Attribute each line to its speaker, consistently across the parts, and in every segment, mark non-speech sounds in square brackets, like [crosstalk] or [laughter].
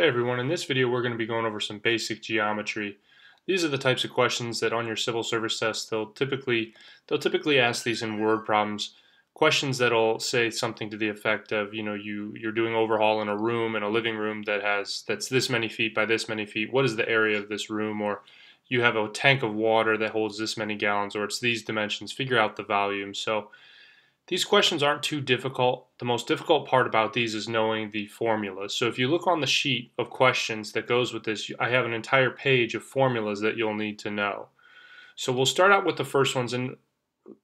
Speaker 1: Hey everyone, in this video we're going to be going over some basic geometry. These are the types of questions that on your civil service test they'll typically they'll typically ask these in word problems. Questions that'll say something to the effect of, you know, you you're doing overhaul in a room in a living room that has that's this many feet by this many feet. What is the area of this room or you have a tank of water that holds this many gallons or it's these dimensions. Figure out the volume. So these questions aren't too difficult. The most difficult part about these is knowing the formulas. So if you look on the sheet of questions that goes with this, I have an entire page of formulas that you'll need to know. So we'll start out with the first ones and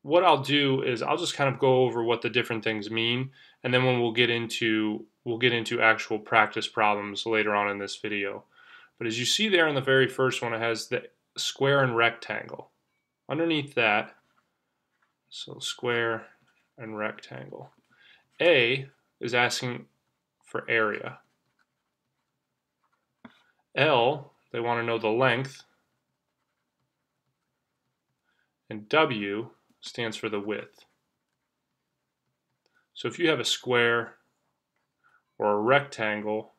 Speaker 1: what I'll do is I'll just kind of go over what the different things mean and then when we'll get into we'll get into actual practice problems later on in this video. But as you see there in the very first one it has the square and rectangle. Underneath that so square and rectangle. A is asking for area. L, they want to know the length. And W stands for the width. So if you have a square or a rectangle,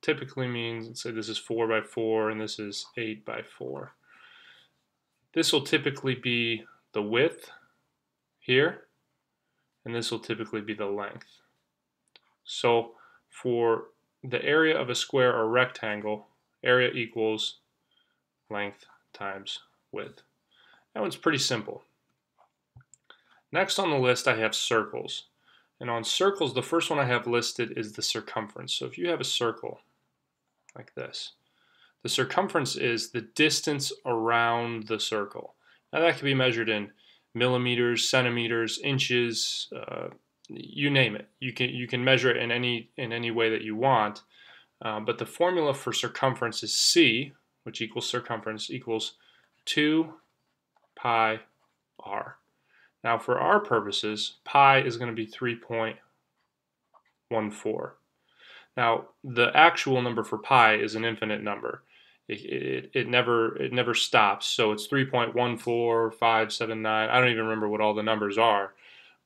Speaker 1: typically means, let's say this is 4 by 4 and this is 8 by 4. This will typically be the width here, and this will typically be the length. So for the area of a square or rectangle, area equals length times width. That one's pretty simple. Next on the list I have circles. And on circles, the first one I have listed is the circumference. So if you have a circle like this, the circumference is the distance around the circle. Now that can be measured in millimeters, centimeters, inches, uh, you name it. You can you can measure it in any in any way that you want. Uh, but the formula for circumference is c, which equals circumference equals 2 pi r. Now for our purposes, pi is going to be 3.14. Now the actual number for pi is an infinite number it, it, it never it never stops. So it's 3.14579. I don't even remember what all the numbers are.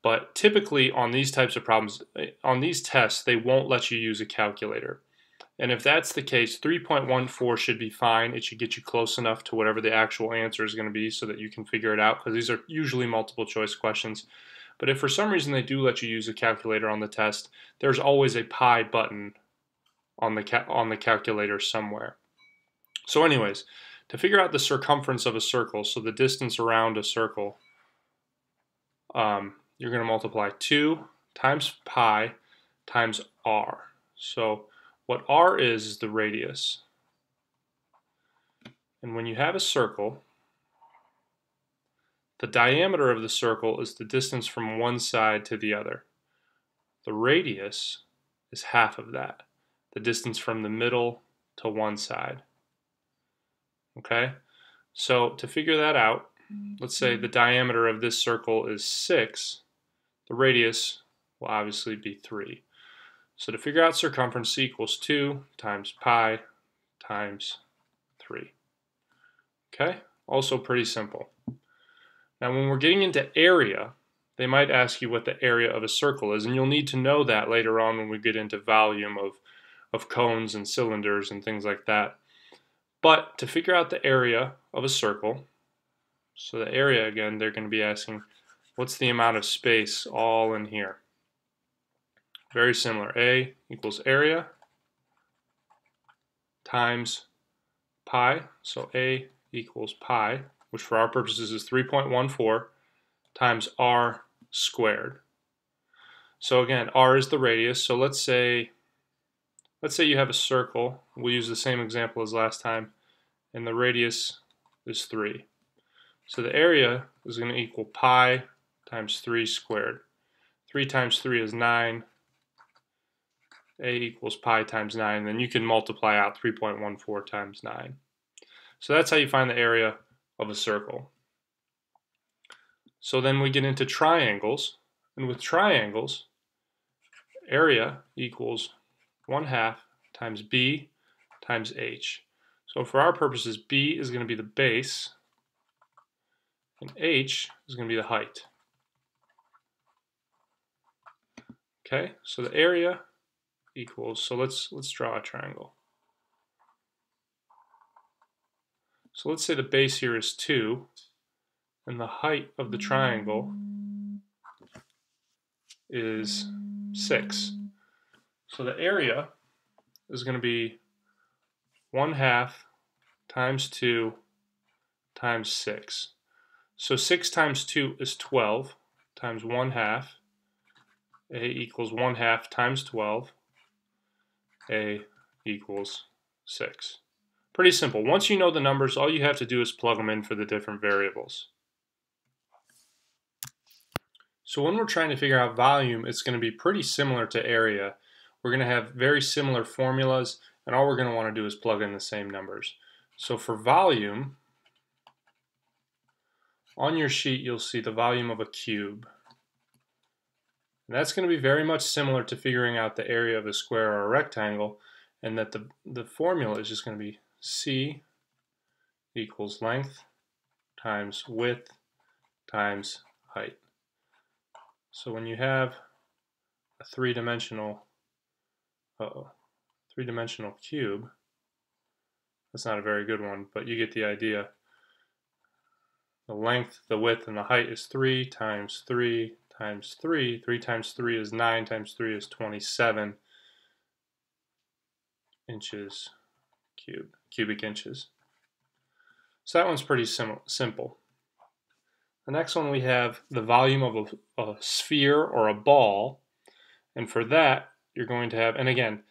Speaker 1: But typically on these types of problems, eh, on these tests, they won't let you use a calculator. And if that's the case, 3.14 should be fine. It should get you close enough to whatever the actual answer is going to be so that you can figure it out because these are usually multiple choice questions. But if for some reason they do let you use a calculator on the test, there's always a pi button on the on the calculator somewhere. So anyways, to figure out the circumference of a circle, so the distance around a circle, um, you're going to multiply 2 times pi times r. So what r is is the radius. And when you have a circle, the diameter of the circle is the distance from one side to the other. The radius is half of that, the distance from the middle to one side. Okay, so to figure that out, let's say mm-hmm. the diameter of this circle is 6, the radius will obviously be 3. So to figure out circumference, c equals 2 times pi times 3. Okay, also pretty simple. Now when we're getting into area, they might ask you what the area of a circle is, and you'll need to know that later on when we get into volume of, of cones and cylinders and things like that. But to figure out the area of a circle, so the area again, they're going to be asking, what's the amount of space all in here? Very similar. A equals area times pi. So A equals pi, which for our purposes is 3.14 times r squared. So again, r is the radius. So let's say let's say you have a circle. We'll use the same example as last time, and the radius is 3. So the area is going to equal pi times 3 squared. 3 times 3 is 9. A equals pi times 9. Then you can multiply out 3.14 times 9. So that's how you find the area of a circle. So then we get into triangles. And with triangles, area equals 1 half times b times h. So for our purposes, b is going to be the base, and h is going to be the height. Okay, so the area equals, so let's, let's draw a triangle. So let's say the base here is 2, and the height of the triangle is 6. So the area is going to be 1 half times 2 times 6. So 6 times 2 is 12 times 1 half. A equals 1 half times 12. A equals 6. Pretty simple. Once you know the numbers, all you have to do is plug them in for the different variables. So when we're trying to figure out volume, it's going to be pretty similar to area. We're going to have very similar formulas, and all we're going to want to do is plug in the same numbers. So for volume, on your sheet you'll see the volume of a cube. And that's going to be very much similar to figuring out the area of a square or a rectangle, and that the, the formula is just going to be C equals length times width times height. So when you have a three-dimensional uh -oh, three-dimensional cube, that's not a very good one, but you get the idea. The length, the width, and the height is 3 times 3 times 3. 3 times 3 is 9 times 3 is 27 inches cube, cubic inches. So that one's pretty sim simple. The next one we have the volume of a, a sphere or a ball. And for that, you're going to have, and again,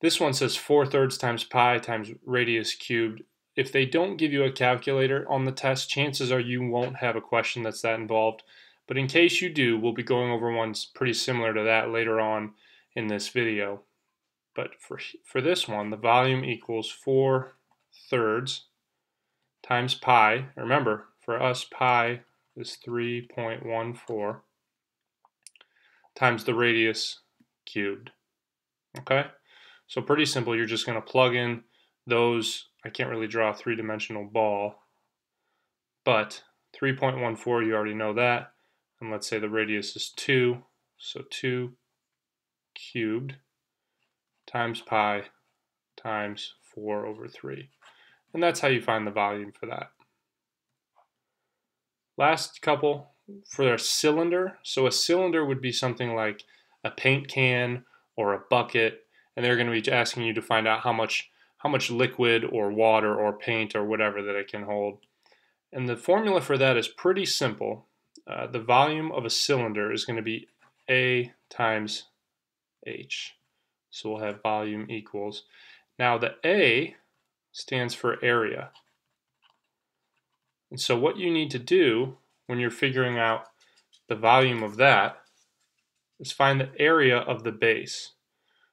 Speaker 1: this one says 4 thirds times pi times radius cubed. If they don't give you a calculator on the test, chances are you won't have a question that's that involved. But in case you do, we'll be going over ones pretty similar to that later on in this video. But for, for this one, the volume equals 4 thirds times pi. Remember, for us, pi is 3.14 times the radius cubed. Okay? So pretty simple. You're just going to plug in those. I can't really draw a three-dimensional ball, but 3.14, you already know that. And let's say the radius is 2, so 2 cubed times pi times 4 over 3. And that's how you find the volume for that. Last couple for a cylinder. So a cylinder would be something like a paint can or a bucket, and they're going to be asking you to find out how much how much liquid or water or paint or whatever that it can hold. And the formula for that is pretty simple. Uh, the volume of a cylinder is going to be A times H. So we'll have volume equals. Now the A stands for area. And so what you need to do when you're figuring out the volume of that is find the area of the base.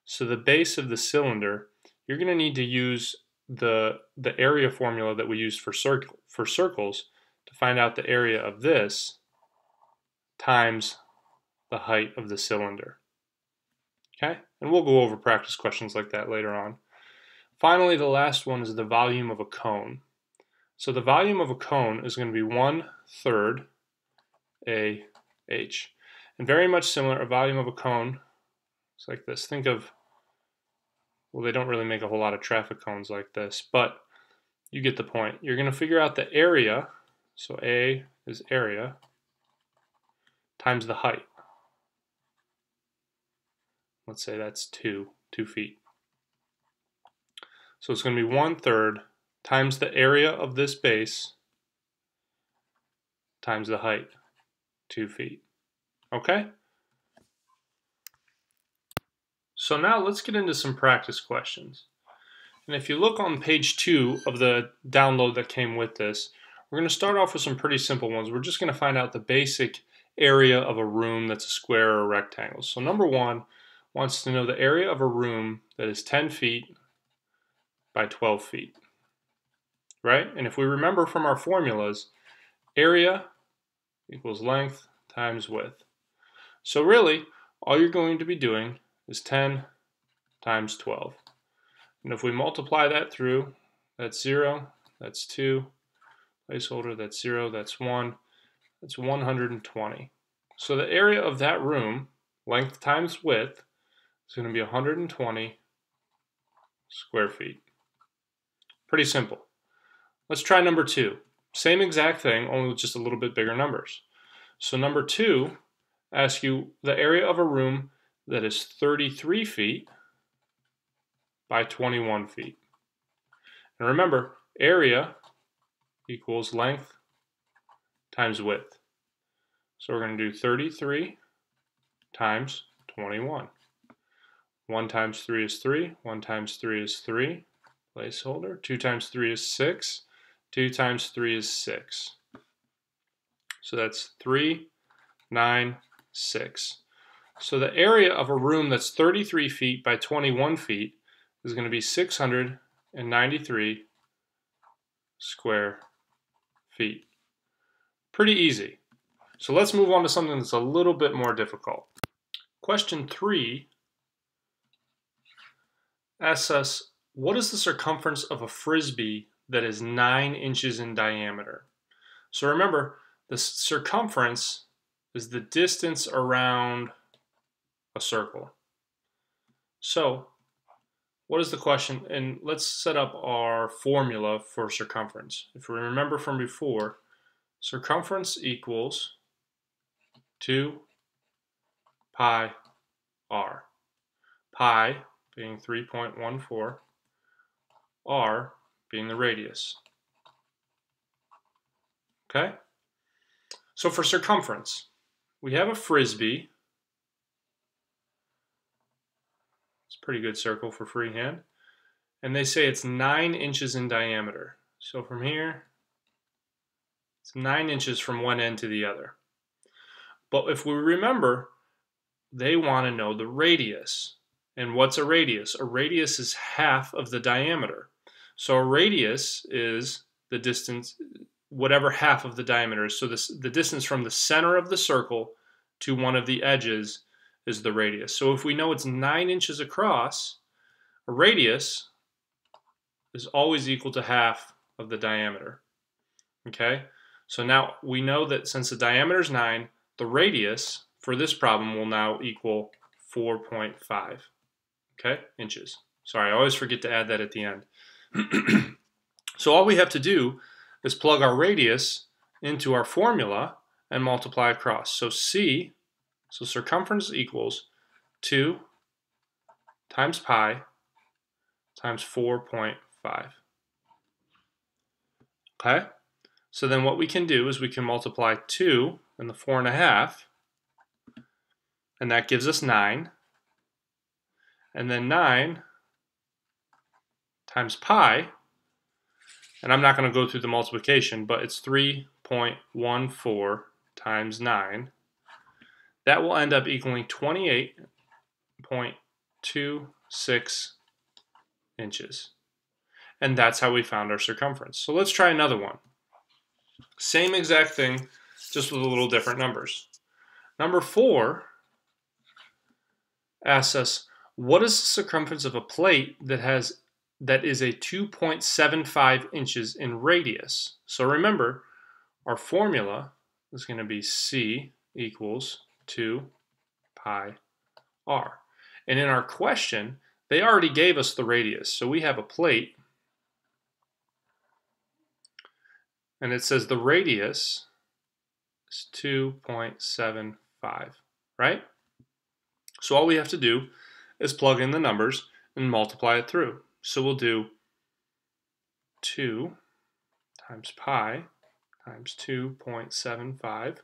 Speaker 1: So the base of the cylinder, you're going to need to use the, the area formula that we used for, circle, for circles to find out the area of this times the height of the cylinder. Okay, and we'll go over practice questions like that later on. Finally, the last one is the volume of a cone. So the volume of a cone is going to be one third A H. And very much similar, a volume of a cone is like this. Think of, well, they don't really make a whole lot of traffic cones like this, but you get the point. You're going to figure out the area, so A is area, times the height let's say that's two, two feet. So it's going to be one third times the area of this base times the height, two feet. Okay? So now let's get into some practice questions. And if you look on page two of the download that came with this, we're going to start off with some pretty simple ones. We're just going to find out the basic area of a room that's a square or a rectangle. So number one, wants to know the area of a room that is 10 feet by 12 feet. Right? And if we remember from our formulas, area equals length times width. So really, all you're going to be doing is 10 times 12. And if we multiply that through, that's 0, that's 2, placeholder, that's 0, that's 1, that's 120. So the area of that room, length times width, is going to be 120 square feet. Pretty simple. Let's try number two. Same exact thing, only with just a little bit bigger numbers. So number two asks you the area of a room that is 33 feet by 21 feet. And remember, area equals length times width. So we're going to do 33 times 21. 1 times 3 is 3. 1 times 3 is 3. Placeholder. 2 times 3 is 6. 2 times 3 is 6. So that's 3, 9, 6. So the area of a room that's 33 feet by 21 feet is going to be 693 square feet. Pretty easy. So let's move on to something that's a little bit more difficult. Question 3 asks us, what is the circumference of a frisbee that is 9 inches in diameter? So remember, the circumference is the distance around a circle. So, what is the question? And let's set up our formula for circumference. If we remember from before, circumference equals 2 pi r. Pi being 3.14, r being the radius. Okay? So for circumference, we have a frisbee It's a pretty good circle for freehand. And they say it's nine inches in diameter. So from here, it's nine inches from one end to the other. But if we remember, they want to know the radius. And what's a radius? A radius is half of the diameter. So a radius is the distance, whatever half of the diameter is. So this, the distance from the center of the circle to one of the edges is the radius. So if we know it's 9 inches across, a radius is always equal to half of the diameter. Okay, so now we know that since the diameter is 9, the radius for this problem will now equal 4.5 okay, inches. Sorry, I always forget to add that at the end. [clears throat] so all we have to do is plug our radius into our formula and multiply across. So C so circumference equals 2 times pi times 4.5. Okay? So then what we can do is we can multiply 2 and the 4.5, and that gives us 9. And then 9 times pi, and I'm not going to go through the multiplication, but it's 3.14 times 9 that will end up equaling 28.26 inches. And that's how we found our circumference. So let's try another one. Same exact thing, just with a little different numbers. Number four asks us, what is the circumference of a plate that has that is a 2.75 inches in radius? So remember, our formula is going to be C equals 2 pi r. And in our question, they already gave us the radius. So we have a plate, and it says the radius is 2.75, right? So all we have to do is plug in the numbers and multiply it through. So we'll do 2 times pi times 2.75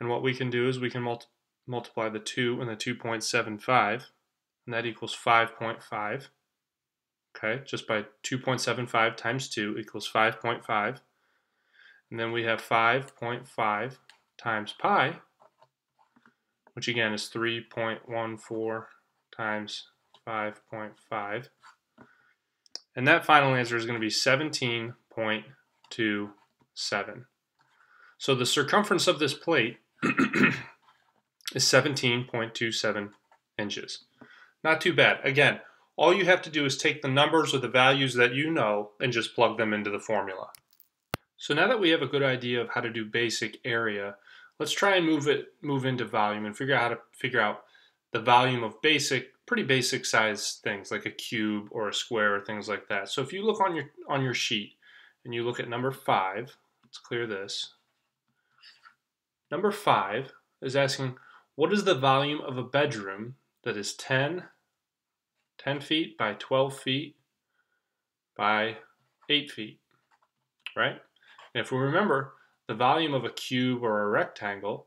Speaker 1: and what we can do is we can multi multiply the 2 and the 2.75, and that equals 5.5. Okay, just by 2.75 times 2 equals 5.5. And then we have 5.5 times pi, which again is 3.14 times 5.5. And that final answer is going to be 17.27. So the circumference of this plate [clears throat] is 17.27 inches. Not too bad. Again, all you have to do is take the numbers or the values that you know and just plug them into the formula. So now that we have a good idea of how to do basic area, let's try and move it move into volume and figure out how to figure out the volume of basic, pretty basic size things like a cube or a square or things like that. So if you look on your on your sheet and you look at number five, let's clear this. Number five is asking what is the volume of a bedroom that is 10, 10 feet by 12 feet by 8 feet, right? And if we remember, the volume of a cube or a rectangle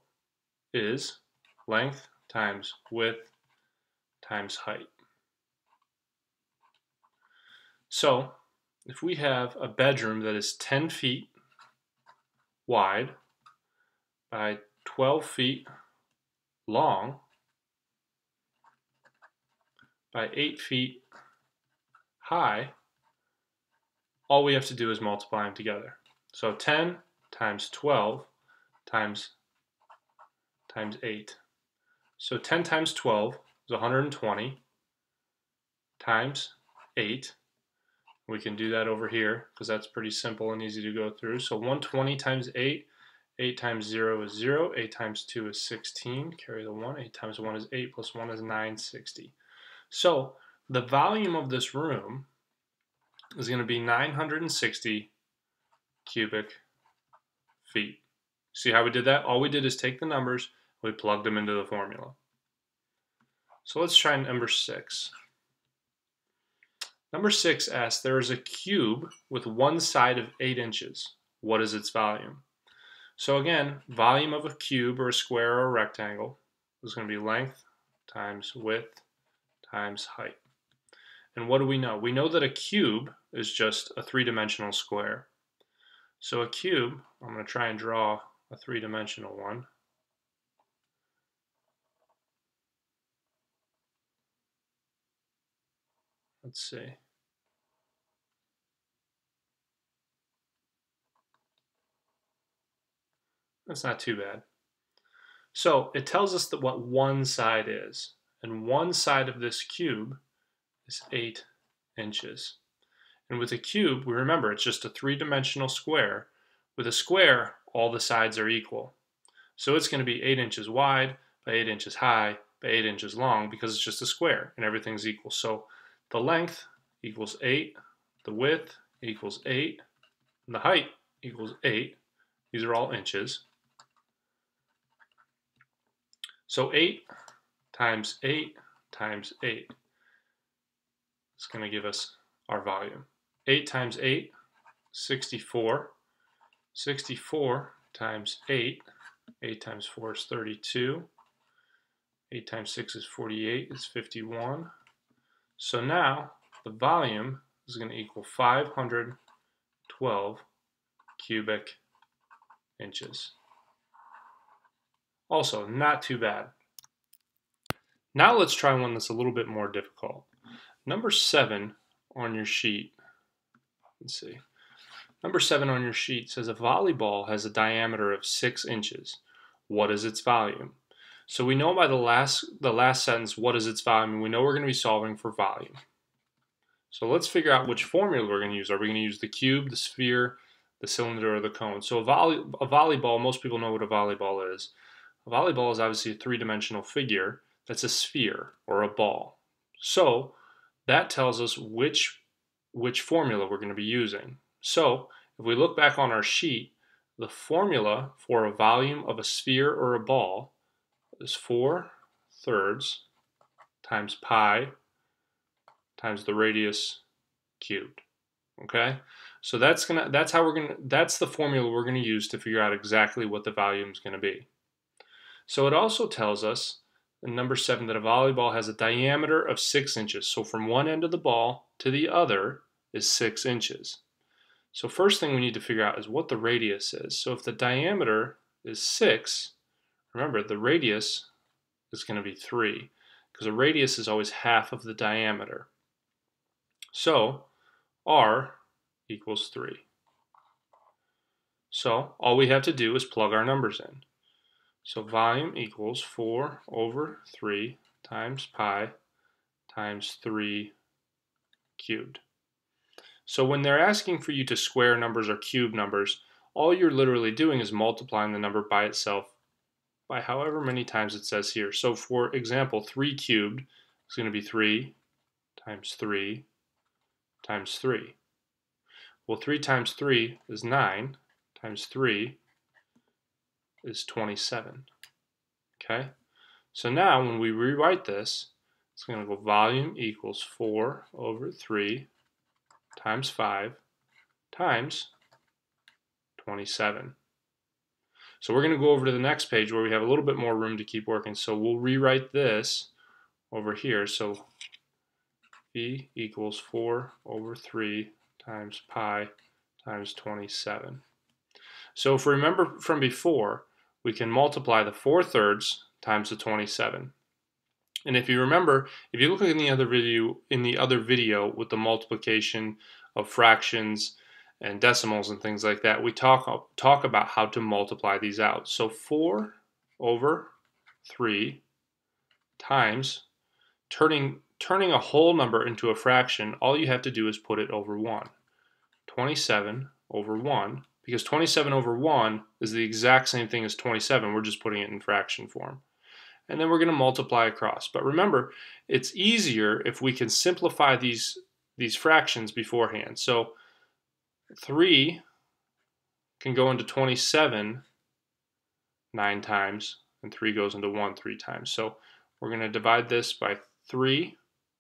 Speaker 1: is length times width times height. So if we have a bedroom that is 10 feet wide by 12 feet long by 8 feet high, all we have to do is multiply them together. So 10 times 12 times times 8. So 10 times 12 is 120 times 8. We can do that over here because that's pretty simple and easy to go through. So 120 times 8, 8 times 0 is 0, 8 times 2 is 16, carry the 1, 8 times 1 is 8, plus 1 is 960. So the volume of this room is going to be 960 cubic feet. See how we did that? All we did is take the numbers, we plugged them into the formula. So let's try number six. Number six asks, there is a cube with one side of eight inches. What is its volume? So again, volume of a cube or a square or a rectangle is going to be length times width times height. And what do we know? We know that a cube is just a three-dimensional square. So a cube, I'm going to try and draw a three-dimensional one. Let's see. That's not too bad. So it tells us that what one side is. And one side of this cube is 8 inches. And with a cube, we remember it's just a three-dimensional square. With a square, all the sides are equal. So it's going to be 8 inches wide by 8 inches high by 8 inches long because it's just a square and everything's equal. So the length equals 8, the width equals 8, and the height equals 8. These are all inches. So 8 times 8 times 8 is going to give us our volume. 8 times 8, 64. 64 times 8, 8 times 4 is 32. 8 times 6 is 48, is 51. So now the volume is going to equal 512 cubic inches. Also, not too bad. Now let's try one that's a little bit more difficult. Number 7 on your sheet, let's see. Number 7 on your sheet says a volleyball has a diameter of 6 inches. What is its volume? So we know by the last the last sentence what is its volume, and we know we're going to be solving for volume. So let's figure out which formula we're going to use. Are we going to use the cube, the sphere, the cylinder, or the cone? So a, volley, a volleyball, most people know what a volleyball is. A volleyball is obviously a three-dimensional figure that's a sphere or a ball. So that tells us which which formula we're going to be using. So if we look back on our sheet, the formula for a volume of a sphere or a ball is 4 thirds times pi times the radius cubed. Okay? So that's gonna that's how we're gonna that's the formula we're gonna use to figure out exactly what the volume is gonna be. So it also tells us in number seven that a volleyball has a diameter of six inches. So from one end of the ball to the other is six inches. So first thing we need to figure out is what the radius is. So if the diameter is six, Remember, the radius is going to be 3 because a radius is always half of the diameter. So, r equals 3. So, all we have to do is plug our numbers in. So, volume equals 4 over 3 times pi times 3 cubed. So when they're asking for you to square numbers or cube numbers, all you're literally doing is multiplying the number by itself by however many times it says here. So for example, 3 cubed is going to be 3 times 3 times 3. Well, 3 times 3 is 9, times 3 is 27. Okay? So now when we rewrite this, it's going to go volume equals 4 over 3 times 5 times 27. So we're going to go over to the next page where we have a little bit more room to keep working. So we'll rewrite this over here. So V equals 4 over 3 times pi times 27. So if we remember from before, we can multiply the 4 thirds times the 27. And if you remember, if you look in the other video in the other video with the multiplication of fractions and decimals and things like that, we talk talk about how to multiply these out. So 4 over 3 times turning turning a whole number into a fraction, all you have to do is put it over 1. 27 over 1 because 27 over 1 is the exact same thing as 27. We're just putting it in fraction form. And then we're going to multiply across. But remember, it's easier if we can simplify these, these fractions beforehand. So 3 can go into 27 nine times, and 3 goes into 1 three times. So we're going to divide this by 3,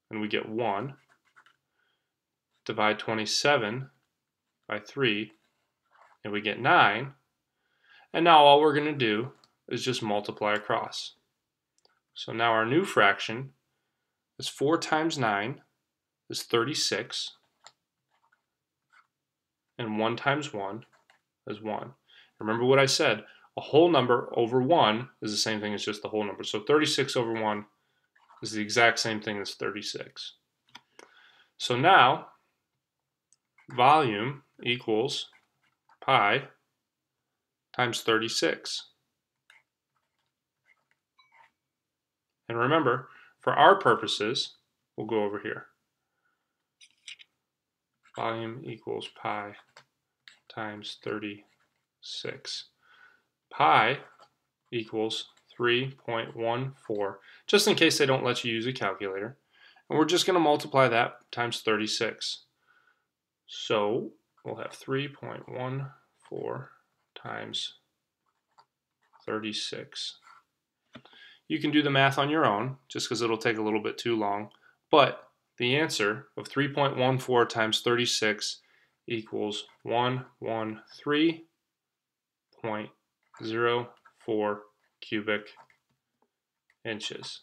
Speaker 1: and we get 1. Divide 27 by 3, and we get 9. And now all we're going to do is just multiply across. So now our new fraction is 4 times 9 is 36, and 1 times 1 is 1. Remember what I said, a whole number over 1 is the same thing as just the whole number. So 36 over 1 is the exact same thing as 36. So now, volume equals pi times 36. And remember, for our purposes, we'll go over here. Volume equals pi times 36. Pi equals 3.14, just in case they don't let you use a calculator. And we're just going to multiply that times 36. So we'll have 3.14 times 36. You can do the math on your own, just because it'll take a little bit too long. But the answer of 3.14 times 36 equals 113.04 cubic inches.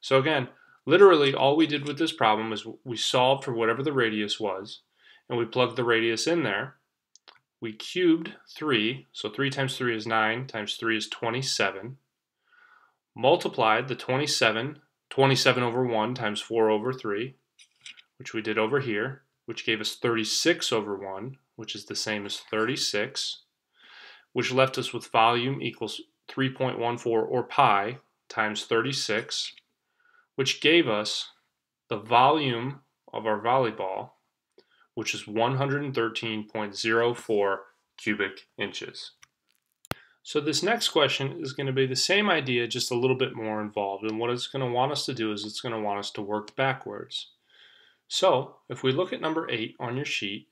Speaker 1: So again, literally all we did with this problem is we solved for whatever the radius was, and we plugged the radius in there. We cubed 3, so 3 times 3 is 9, times 3 is 27. Multiplied the 27, 27 over 1 times 4 over 3, which we did over here, which gave us 36 over 1, which is the same as 36 which left us with volume equals 3.14 or pi times 36, which gave us the volume of our volleyball, which is 113.04 cubic inches. So this next question is going to be the same idea, just a little bit more involved. And what it's going to want us to do is it's going to want us to work backwards. So if we look at number 8 on your sheet,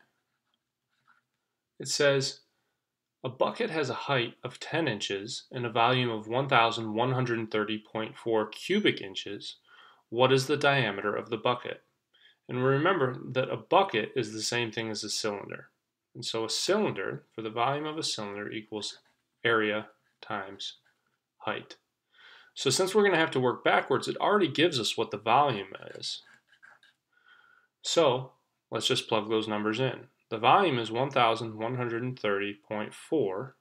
Speaker 1: it says a bucket has a height of 10 inches and a volume of 1,130.4 cubic inches. What is the diameter of the bucket? And remember that a bucket is the same thing as a cylinder. And so a cylinder, for the volume of a cylinder, equals area times height. So since we're going to have to work backwards, it already gives us what the volume is. So let's just plug those numbers in. The volume is 1130.4,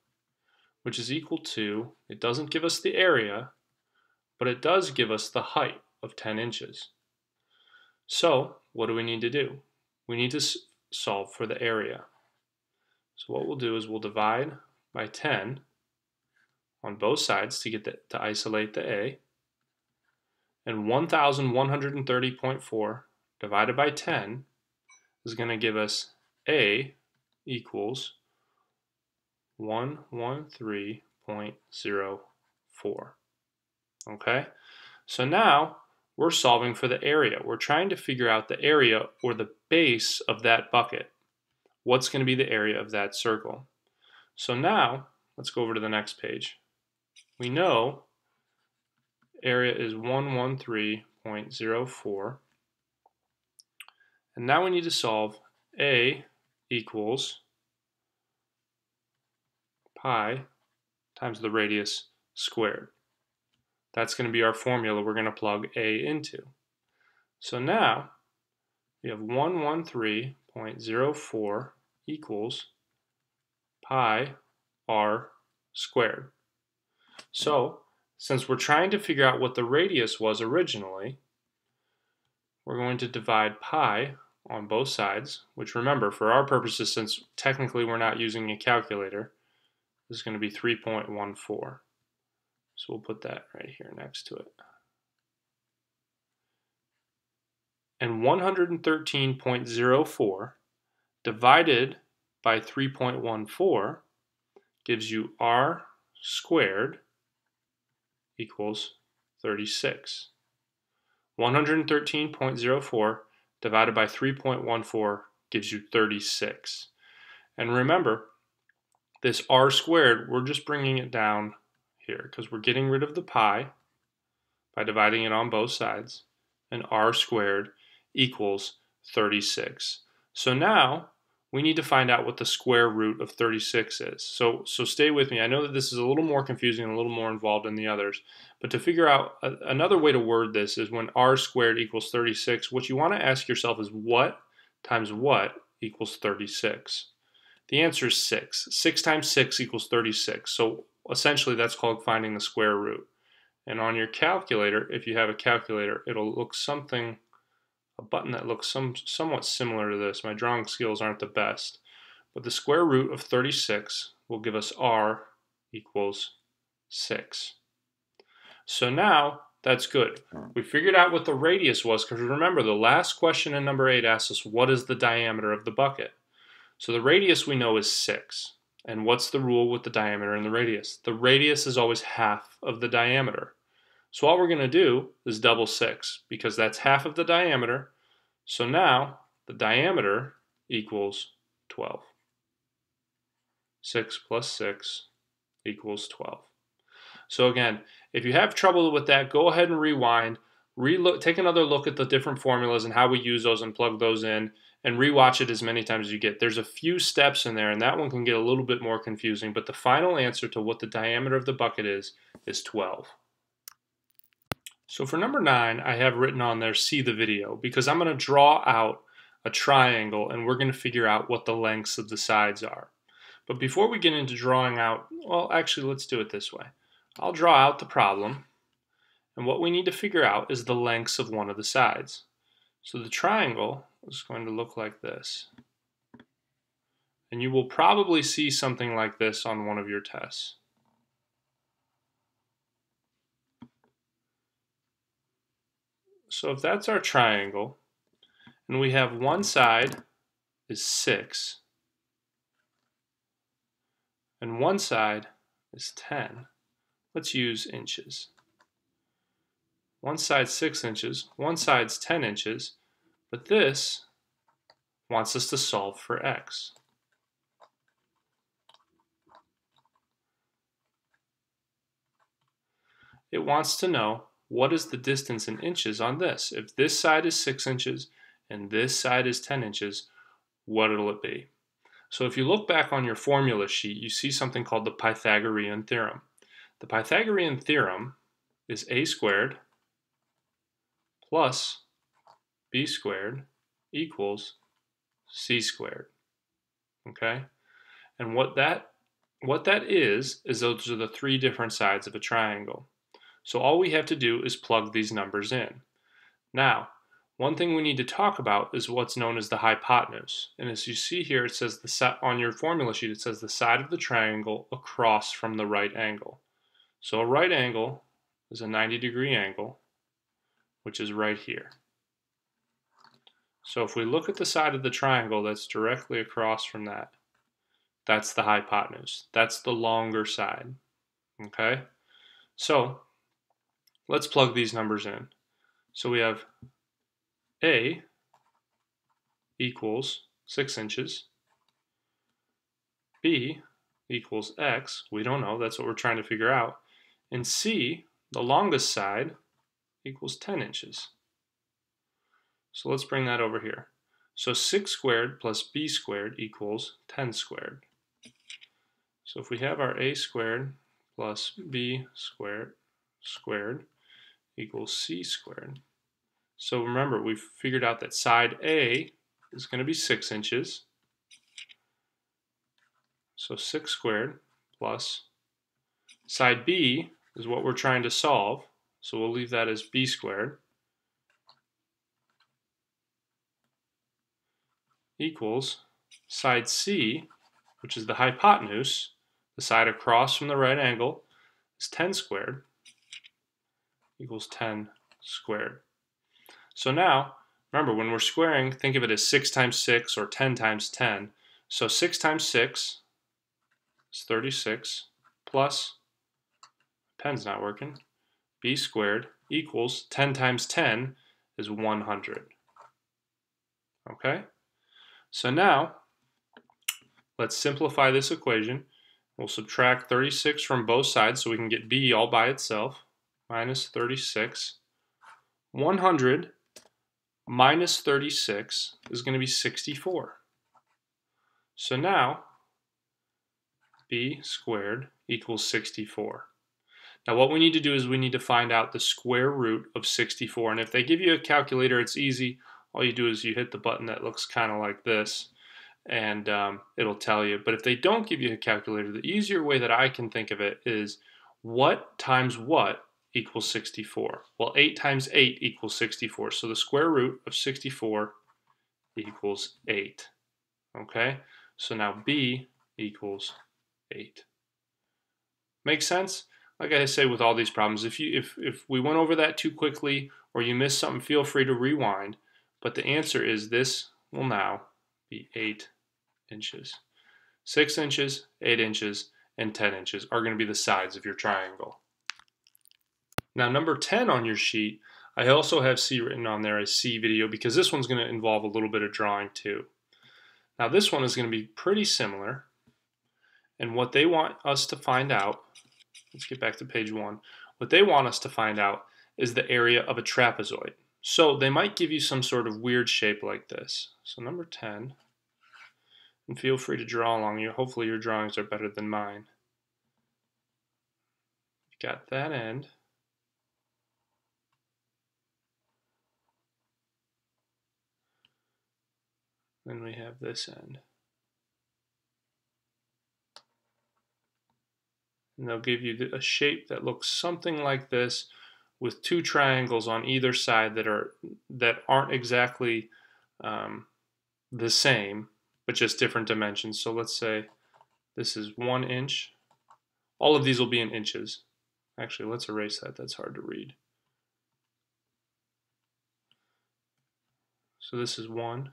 Speaker 1: which is equal to, it doesn't give us the area, but it does give us the height of 10 inches. So, what do we need to do? We need to solve for the area. So what we'll do is we'll divide by 10 on both sides to get the, to isolate the A. And 1130.4 divided by 10 is going to give us a equals 113.04 Okay, so now we're solving for the area. We're trying to figure out the area or the base of that bucket. What's going to be the area of that circle? So now, let's go over to the next page. We know area is 113.04. And now we need to solve A equals pi times the radius squared. That's going to be our formula we're going to plug A into. So now we have 113.04 equals pi r squared. So since we're trying to figure out what the radius was originally, we're going to divide pi on both sides, which remember, for our purposes, since technically we're not using a calculator, this is going to be 3.14. So we'll put that right here next to it. And 113.04 divided by 3.14 gives you r squared equals 36. 113.04 divided by 3.14 gives you 36. And remember, this r squared, we're just bringing it down here because we're getting rid of the pi by dividing it on both sides. And r squared equals 36. So now we need to find out what the square root of 36 is. So, so stay with me. I know that this is a little more confusing and a little more involved than the others, but to figure out a, another way to word this is when r squared equals 36, what you want to ask yourself is what times what equals 36? The answer is 6. 6 times 6 equals 36. So essentially that's called finding the square root. And on your calculator, if you have a calculator, it'll look something a button that looks some, somewhat similar to this. My drawing skills aren't the best. But the square root of 36 will give us r equals 6. So now that's good. Hmm. We figured out what the radius was because remember the last question in number 8 asks us what is the diameter of the bucket. So the radius we know is 6. And what's the rule with the diameter and the radius? The radius is always half of the diameter. So all we're going to do is double 6 because that's half of the diameter. So now the diameter equals 12. 6 plus 6 equals 12. So again, if you have trouble with that, go ahead and rewind, relook, take another look at the different formulas and how we use those and plug those in and rewatch it as many times as you get. There's a few steps in there and that one can get a little bit more confusing, but the final answer to what the diameter of the bucket is is 12. So for number nine, I have written on there, see the video, because I'm going to draw out a triangle and we're going to figure out what the lengths of the sides are. But before we get into drawing out, well, actually, let's do it this way. I'll draw out the problem, and what we need to figure out is the lengths of one of the sides. So the triangle is going to look like this. And you will probably see something like this on one of your tests. So if that's our triangle, and we have one side is 6, and one side is 10, let's use inches. One side's 6 inches, one side's 10 inches, but this wants us to solve for x. It wants to know what is the distance in inches on this? If this side is 6 inches and this side is 10 inches, what will it be? So if you look back on your formula sheet, you see something called the Pythagorean theorem. The Pythagorean theorem is a squared plus b squared equals c squared. Okay? And what that what that is is those are the three different sides of a triangle. So all we have to do is plug these numbers in. Now, one thing we need to talk about is what's known as the hypotenuse. And as you see here, it says the set on your formula sheet, it says the side of the triangle across from the right angle. So a right angle is a 90 degree angle, which is right here. So if we look at the side of the triangle that's directly across from that, that's the hypotenuse. That's the longer side. Okay, so let's plug these numbers in. So we have A equals 6 inches, B equals X, we don't know, that's what we're trying to figure out, and C, the longest side, equals 10 inches. So let's bring that over here. So 6 squared plus b squared equals 10 squared. So if we have our a squared plus b squared squared equals c squared. So remember, we've figured out that side A is going to be 6 inches. So 6 squared plus side B is what we're trying to solve. So we'll leave that as b squared equals side C, which is the hypotenuse, the side across from the right angle is 10 squared equals 10 squared. So now, remember, when we're squaring, think of it as 6 times 6 or 10 times 10. So 6 times 6 is 36 plus, pen's not working, b squared equals 10 times 10 is 100. Okay? So now, let's simplify this equation. We'll subtract 36 from both sides so we can get b all by itself, minus 36. 100 minus 36 is going to be 64. So now, b squared equals 64. Now what we need to do is we need to find out the square root of 64. And if they give you a calculator, it's easy. All you do is you hit the button that looks kind of like this and um, it'll tell you. But if they don't give you a calculator, the easier way that I can think of it is what times what equals 64? Well, 8 times 8 equals 64. So the square root of 64 equals 8. Okay? So now b equals 8. Make sense? Like I say with all these problems, if you if if we went over that too quickly or you missed something, feel free to rewind. But the answer is this will now be 8 inches. 6 inches, 8 inches, and 10 inches are going to be the sides of your triangle. Now number 10 on your sheet, I also have C written on there as C video because this one's going to involve a little bit of drawing too. Now this one is going to be pretty similar and what they want us to find out, let's get back to page 1, what they want us to find out is the area of a trapezoid. So they might give you some sort of weird shape like this. So number 10, and feel free to draw along. You hopefully your drawings are better than mine. Got that end. Then we have this end. And they'll give you a shape that looks something like this with two triangles on either side that are that aren't exactly um, the same, but just different dimensions. So let's say this is one inch. All of these will be in inches. Actually, let's erase that. That's hard to read. So this is one.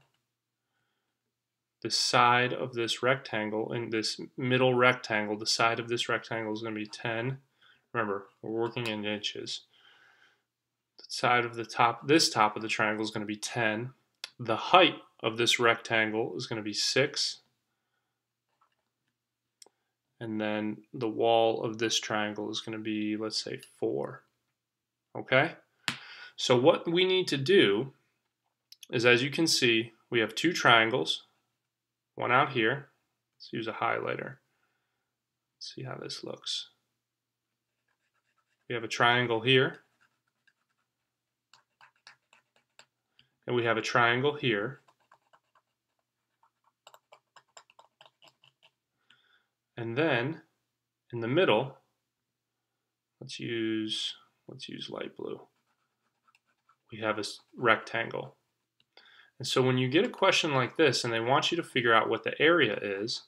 Speaker 1: The side of this rectangle, in this middle rectangle, the side of this rectangle is going to be 10. Remember, we're working in inches The side of the top, this top of the triangle is going to be 10. The height of this rectangle is going to be 6. And then the wall of this triangle is going to be, let's say, 4. Okay? So what we need to do is, as you can see, we have two triangles. One out here. Let's use a highlighter. Let's see how this looks. We have a triangle here. and we have a triangle here. And then in the middle, let's use let's use light blue. We have a rectangle. And so when you get a question like this and they want you to figure out what the area is,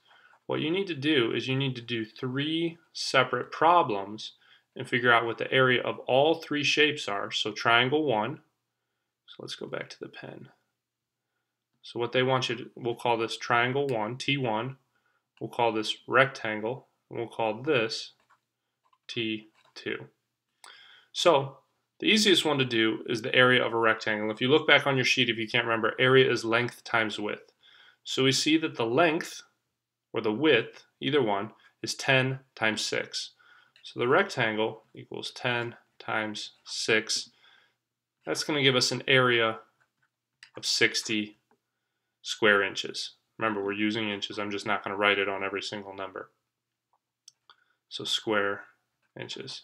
Speaker 1: what you need to do is you need to do three separate problems and figure out what the area of all three shapes are. So triangle 1, so let's go back to the pen. So what they want you to, we'll call this triangle 1, T1. We'll call this rectangle, and we'll call this T2. So the easiest one to do is the area of a rectangle. If you look back on your sheet, if you can't remember, area is length times width. So we see that the length, or the width, either one, is 10 times 6. So the rectangle equals 10 times 6. That's going to give us an area of 60 square inches. Remember, we're using inches. I'm just not going to write it on every single number. So square inches.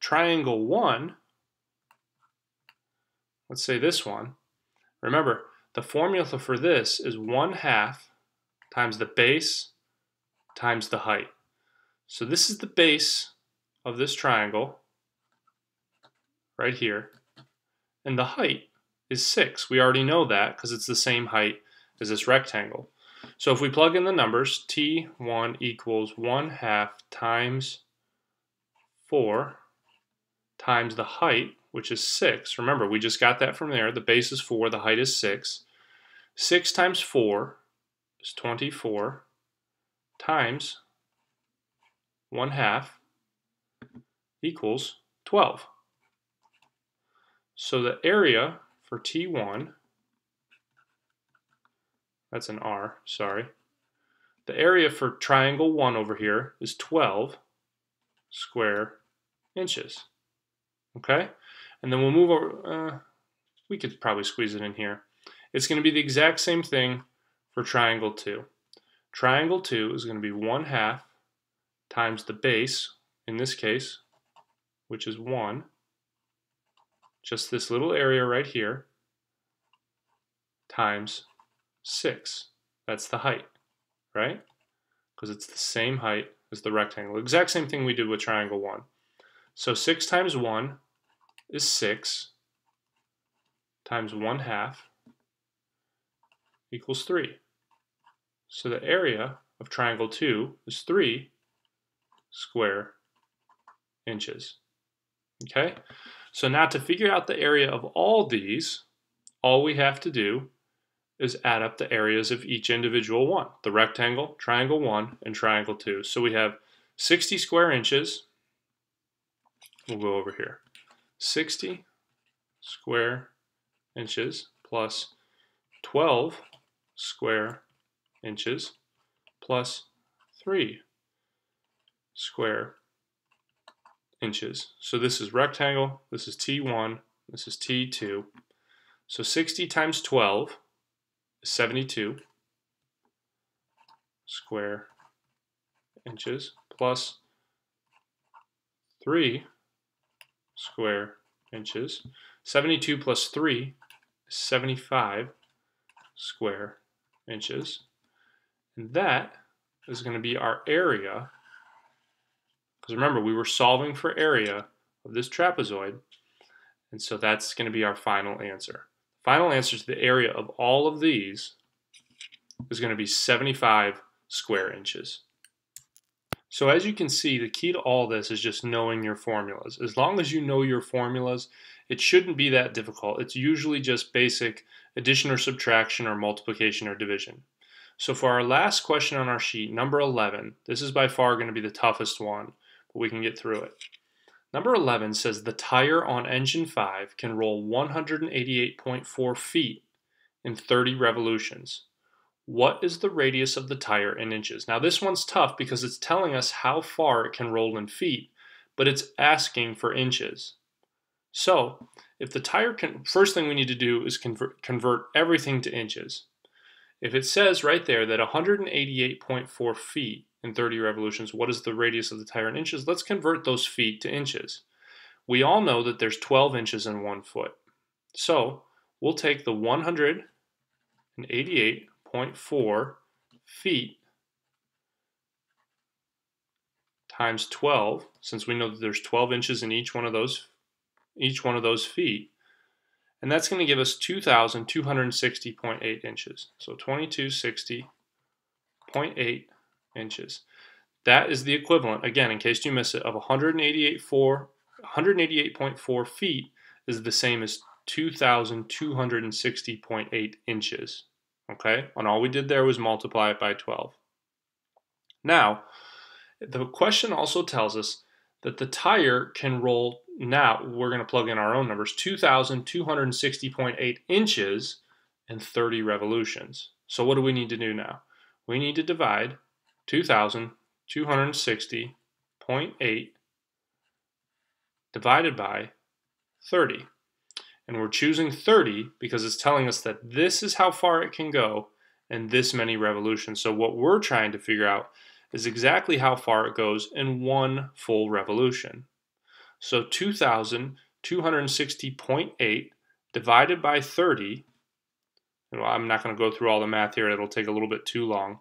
Speaker 1: Triangle 1, let's say this one. Remember, the formula for this is 1 half times the base times the height. So this is the base of this triangle right here. And the height is 6. We already know that because it's the same height as this rectangle. So if we plug in the numbers, t1 equals 1 half times 4 times the height, which is 6. Remember, we just got that from there. The base is 4, the height is 6. 6 times 4 is 24 times 1 half equals 12. So the area for T1, that's an R, sorry. The area for triangle 1 over here is 12 square inches. Okay? And then we'll move over, uh, we could probably squeeze it in here. It's going to be the exact same thing for triangle 2. Triangle 2 is going to be 1 half times the base, in this case, which is 1, just this little area right here, times 6. That's the height, right? Because it's the same height as the rectangle. Exact same thing we did with triangle 1. So 6 times 1 is 6 times 1 half equals 3. So the area of triangle 2 is 3 square inches. Okay? So now to figure out the area of all these, all we have to do is add up the areas of each individual one. The rectangle, triangle 1, and triangle 2. So we have 60 square inches. We'll go over here. 60 square inches plus 12 square inches plus 3 square inches. So this is rectangle, this is T1, this is T2. So 60 times 12 is 72 square inches plus 3 square inches. 72 plus 3 is 75 square inches. And that is going to be our area. Because remember, we were solving for area of this trapezoid. And so that's going to be our final answer. Final answer to the area of all of these is going to be 75 square inches. So as you can see, the key to all this is just knowing your formulas. As long as you know your formulas, it shouldn't be that difficult. It's usually just basic addition or subtraction or multiplication or division. So for our last question on our sheet, number 11, this is by far going to be the toughest one, but we can get through it. Number 11 says the tire on engine 5 can roll 188.4 feet in 30 revolutions. What is the radius of the tire in inches? Now this one's tough because it's telling us how far it can roll in feet, but it's asking for inches. So if the tire can, first thing we need to do is convert, convert everything to inches. If it says right there that 188.4 feet in 30 revolutions, what is the radius of the tire in inches? Let's convert those feet to inches. We all know that there's 12 inches in one foot. So we'll take the 188.4 feet times 12, since we know that there's 12 inches in each one of those each one of those feet, and that's going to give us 2,260.8 inches. So 2260.8 inches. That is the equivalent, again, in case you miss it, of 188.4 feet is the same as 2,260.8 inches. Okay, and all we did there was multiply it by 12. Now, the question also tells us that the tire can roll now, we're going to plug in our own numbers, 2,260.8 inches and 30 revolutions. So what do we need to do now? We need to divide 2,260.8 divided by 30. And we're choosing 30 because it's telling us that this is how far it can go in this many revolutions. So what we're trying to figure out is exactly how far it goes in one full revolution. So 2,260.8 divided by 30, well, I'm not going to go through all the math here, it'll take a little bit too long,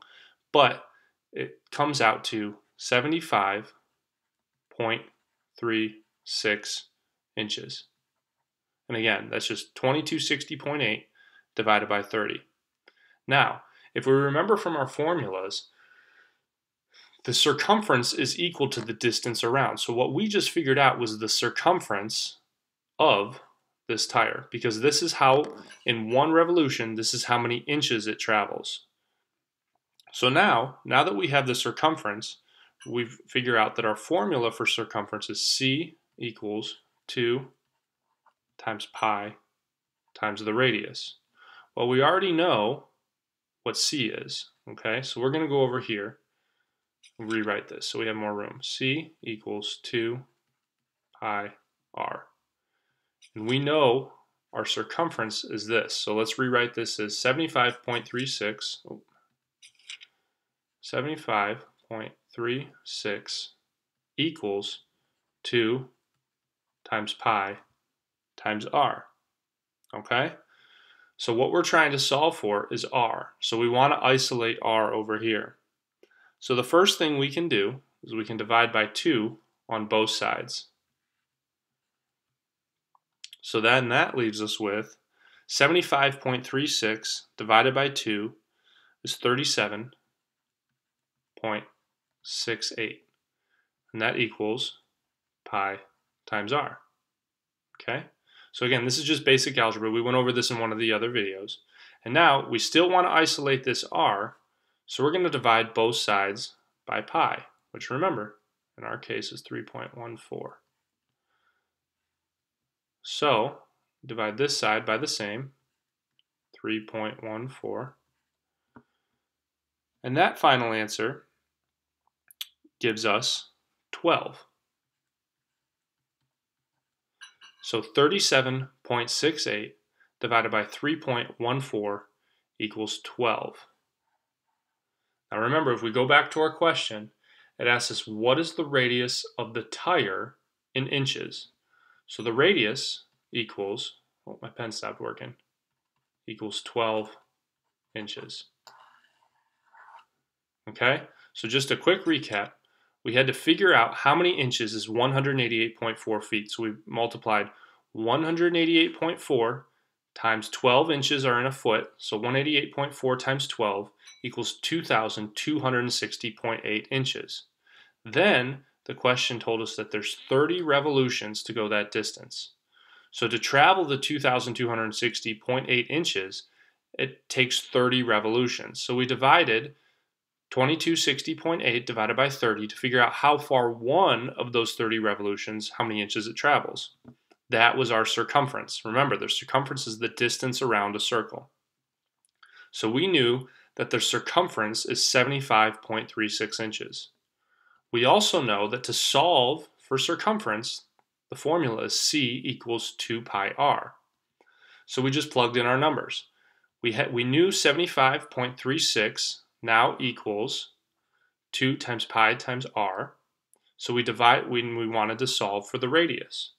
Speaker 1: but it comes out to 75.36 inches. And again, that's just 2260.8 divided by 30. Now, if we remember from our formulas, the circumference is equal to the distance around. So what we just figured out was the circumference of this tire because this is how, in one revolution, this is how many inches it travels. So now, now that we have the circumference, we figure out that our formula for circumference is c equals 2 times pi times the radius. Well, we already know what c is, okay? So we're going to go over here rewrite this so we have more room. C equals 2 pi r. And we know our circumference is this. So let's rewrite this as 75.36. Oh, 75.36 equals 2 times pi times r. Okay? So what we're trying to solve for is r. So we want to isolate r over here. So the first thing we can do is we can divide by 2 on both sides. So then that leaves us with 75.36 divided by 2 is 37.68. And that equals pi times r. Okay? So again, this is just basic algebra. We went over this in one of the other videos. And now we still want to isolate this r so we're going to divide both sides by pi, which remember, in our case is 3.14. So divide this side by the same, 3.14. And that final answer gives us 12. So 37.68 divided by 3.14 equals 12. Now remember, if we go back to our question, it asks us what is the radius of the tire in inches? So the radius equals, oh, my pen stopped working, equals 12 inches. Okay, so just a quick recap. We had to figure out how many inches is 188.4 feet. So we multiplied 188.4 times 12 inches are in a foot, so 188.4 times 12 equals 2,260.8 inches. Then the question told us that there's 30 revolutions to go that distance. So to travel the 2,260.8 inches, it takes 30 revolutions. So we divided 2260.8 divided by 30 to figure out how far one of those 30 revolutions, how many inches it travels. That was our circumference. Remember, the circumference is the distance around a circle. So we knew that the circumference is 75.36 inches. We also know that to solve for circumference, the formula is c equals 2 pi r. So we just plugged in our numbers. We, we knew 75.36 now equals 2 times pi times r. So we divide when we wanted to solve for the radius.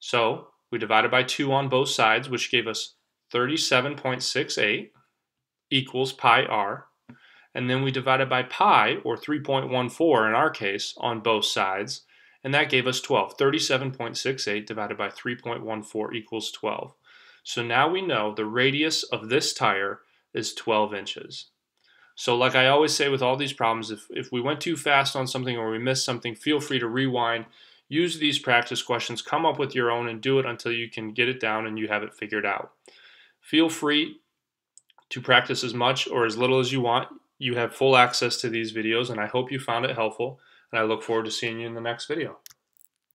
Speaker 1: So we divided by 2 on both sides, which gave us 37.68 equals pi r. And then we divided by pi, or 3.14 in our case, on both sides. And that gave us 12. 37.68 divided by 3.14 equals 12. So now we know the radius of this tire is 12 inches. So like I always say with all these problems, if, if we went too fast on something or we missed something, feel free to rewind Use these practice questions, come up with your own, and do it until you can get it down and you have it figured out. Feel free to practice as much or as little as you want. You have full access to these videos, and I hope you found it helpful, and I look forward to seeing you in the next video.